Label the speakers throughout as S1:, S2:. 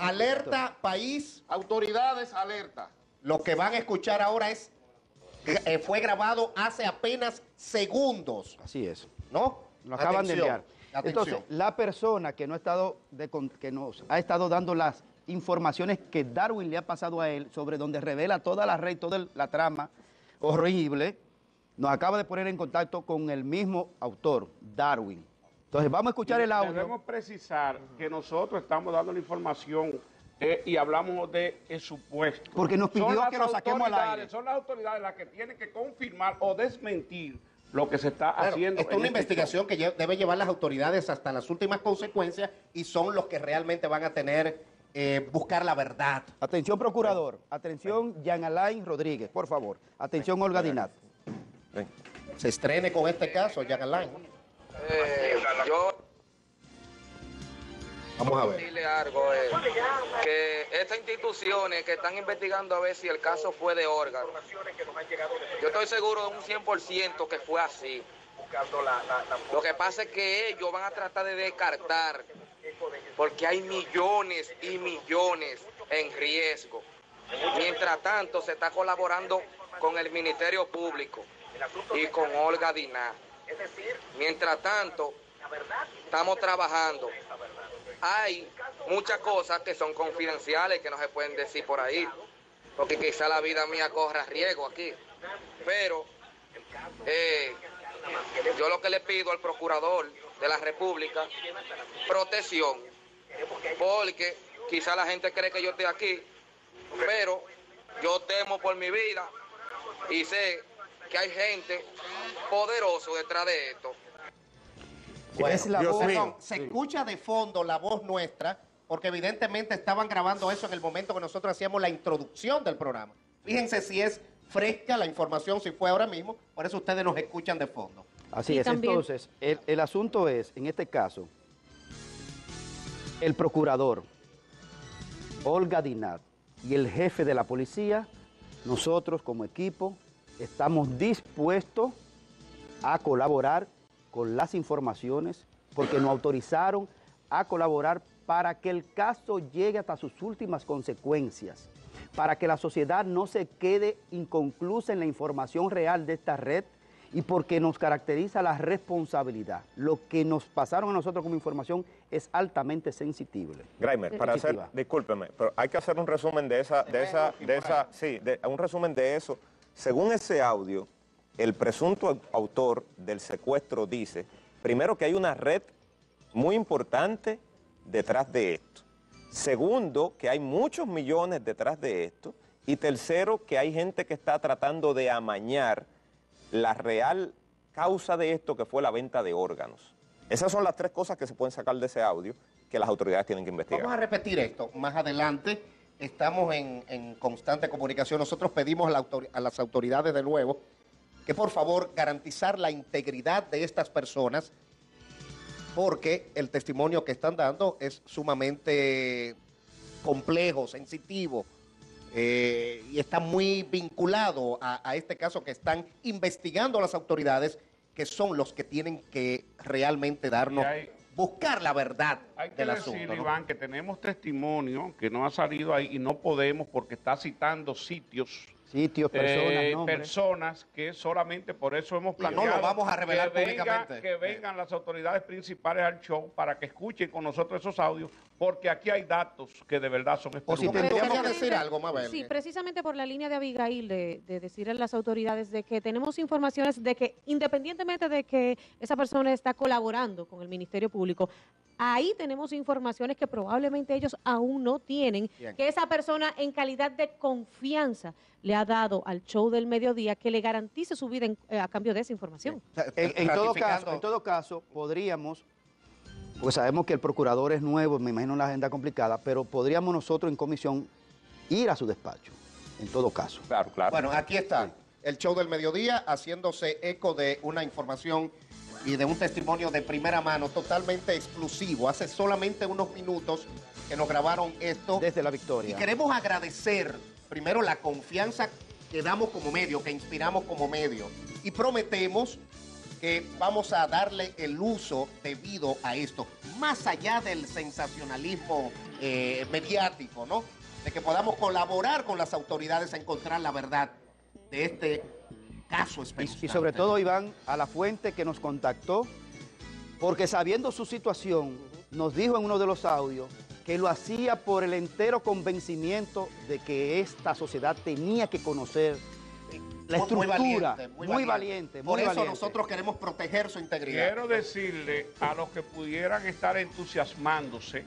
S1: Alerta, país.
S2: Autoridades, alerta.
S1: Lo que van a escuchar ahora es. eh, fue grabado hace apenas segundos.
S3: Así es.
S1: ¿No?
S3: Lo acaban de enviar.
S1: atención.
S3: Entonces, la persona que no ha estado de con- que nos ha estado dando las informaciones que Darwin le ha pasado a él sobre donde revela toda la red, toda el- la trama horrible, nos acaba de poner en contacto con el mismo autor, Darwin. Entonces, vamos a escuchar el audio.
S2: Debemos precisar que nosotros estamos dando la información eh, y hablamos de el supuesto.
S3: Porque nos pidió
S2: Son las
S3: que lo saquemos al
S2: autoridades-
S3: aire.
S2: Son las autoridades las que tienen que confirmar o desmentir lo que se está
S1: Claro,
S2: haciendo.
S1: Esta es una
S2: este
S1: investigación que debe llevar las autoridades hasta las últimas consecuencias y son los que realmente van a tener, eh, buscar la verdad.
S3: Atención, procurador. Atención, Jean Alain Rodríguez, por favor. Atención, Olga Dinat.
S1: Se estrene con este caso, Jan Alain. Vamos a ver.
S4: eh, que estas instituciones que están investigando a ver si el caso fue de órgano, yo estoy seguro de un 100% que fue así. Lo que pasa es que ellos van a tratar de descartar, porque hay millones y millones en riesgo. Mientras tanto, se está colaborando con el Ministerio Público y con Olga Diná. Mientras tanto, estamos trabajando. Hay muchas cosas que son confidenciales que no se pueden decir por ahí, porque quizá la vida mía corra riesgo aquí. Pero eh, yo lo que le pido al procurador de la República, protección, porque quizá la gente cree que yo estoy aquí, pero yo temo por mi vida y sé que hay gente poderoso detrás de esto.
S1: Bueno,
S3: Es la
S1: Dios
S3: voz-
S1: mío. se escucha de fondo la voz nuestra, porque evidentemente estaban grabando eso en el momento que nosotros hacíamos la introducción del programa. Fíjense si es fresca la información, si fue ahora mismo, por eso ustedes nos escuchan de fondo.
S3: Así
S5: Y
S3: es.
S5: también-
S3: Entonces, el, el asunto es, en este caso, el procurador, Olga Dinat y el jefe de la policía, nosotros como equipo estamos dispuestos a colaborar con las informaciones porque nos autorizaron a colaborar para que el caso llegue hasta sus últimas consecuencias, para que la sociedad no se quede inconclusa en la información real de esta red y porque nos caracteriza la responsabilidad. Lo que nos pasaron a nosotros como información es altamente sensible.
S6: Graimer, para hacer, discúlpeme, pero hay que hacer un resumen de esa, de esa, de esa, sí, de- un resumen de eso. Según ese audio, el presunto au- autor del secuestro dice, primero que hay una red muy importante detrás de esto. Segundo, que hay muchos millones detrás de esto. Y tercero, que hay gente que está tratando de amañar la real causa de esto que fue la venta de órganos. Esas son las tres cosas que se pueden sacar de ese audio que las autoridades tienen que investigar.
S1: Vamos a repetir esto más adelante. Estamos en, constante comunicación. Nosotros pedimos a, a las autoridades de nuevo que por favor garantizar la integridad de estas personas porque el testimonio que están dando es sumamente complejo, sensitivo eh, y está muy vinculado a, a este caso que están investigando las autoridades que son los que tienen que realmente darnos,
S2: hay-
S1: buscar la verdad
S2: Hay que
S1: del
S2: decir,
S1: asunto. ¿no?
S2: Iván, que tenemos testimonio que no ha salido ahí y no podemos porque está citando sitios,
S3: Sitios, personas,
S2: eh, personas que solamente por eso hemos
S1: Y no lo
S2: planteado
S1: vamos a revelar
S2: que venga-
S1: públicamente.
S2: que vengan las autoridades principales al show para que escuchen con nosotros esos audios, porque aquí hay datos que de verdad son
S1: O si tendríamos que
S5: Precisamente-
S1: decir algo, Mabel.
S5: Sí, precisamente por la línea de Abigail de, de decirle a las autoridades de que tenemos informaciones de que independientemente de que esa persona está colaborando con el Ministerio Público, ahí tenemos informaciones que probablemente ellos aún no tienen,
S1: Bien.
S5: que esa persona en calidad de confianza le ha dado al show del mediodía que le garantice su vida en- eh, a cambio de esa información.
S1: O sea,
S3: En, en todo caso, en todo caso, podríamos, pues sabemos que el procurador es nuevo, me imagino una agenda complicada, pero podríamos nosotros en comisión ir a su despacho, en todo caso.
S6: Claro, claro.
S1: Bueno, aquí está el show del mediodía haciéndose eco de una información y de un testimonio de primera mano totalmente exclusivo. Hace solamente unos minutos que nos grabaron esto.
S3: Desde la
S1: Y
S3: victoria.
S1: queremos agradecer primero la confianza que damos como medio, que inspiramos como medio. Y prometemos que vamos a darle el uso debido a esto, más allá del sensacionalismo eh, mediático, ¿no? De que podamos colaborar con las autoridades a encontrar la verdad de este caso
S3: Y,
S1: espeluznante.
S3: y sobre todo, Iván, a la fuente que nos contactó, porque sabiendo su situación, nos dijo en uno de los audios que lo hacía por el entero convencimiento de que esta sociedad tenía que conocer la
S1: Muy- muy
S3: estructura.
S1: valiente,
S3: Muy valiente,
S1: Por
S3: muy
S1: eso
S3: valiente.
S1: nosotros queremos proteger su integridad.
S2: Quiero decirle a los que pudieran estar entusiasmándose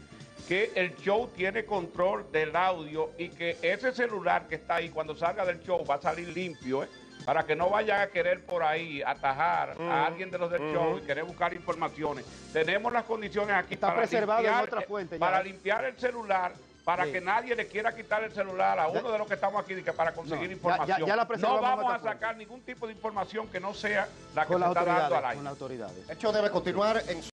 S2: que el show tiene control del audio y que ese celular que está ahí cuando salga del show va a salir limpio, ¿eh? para que no vayan a querer por ahí atajar a alguien de los del show y querer buscar informaciones. Tenemos las condiciones aquí
S3: Está
S2: para
S3: preservado en
S2: limpiar,
S3: otra fuente
S2: para limpiar el celular. Para
S3: Sí.
S2: que nadie le quiera quitar el celular a uno de los que estamos aquí para conseguir
S3: No,
S2: información.
S3: ya- ya la preservamos
S2: no vamos a sacar ningún tipo de información que no sea la que
S3: Con
S2: se
S3: las
S2: está dando al
S3: autoridades,
S2: aire.
S3: con las autoridades.
S1: El hecho debe continuar en su